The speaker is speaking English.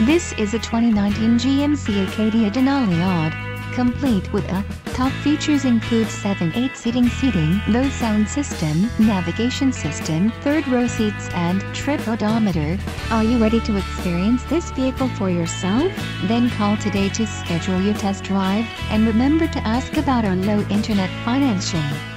This is a 2019 GMC Acadia Denali AWD. Complete with a top features include 7-8 seating seating, low sound system, navigation system, third row seats and trip odometer. Are you ready to experience this vehicle for yourself? Then call today to schedule your test drive and remember to ask about our low internet financing.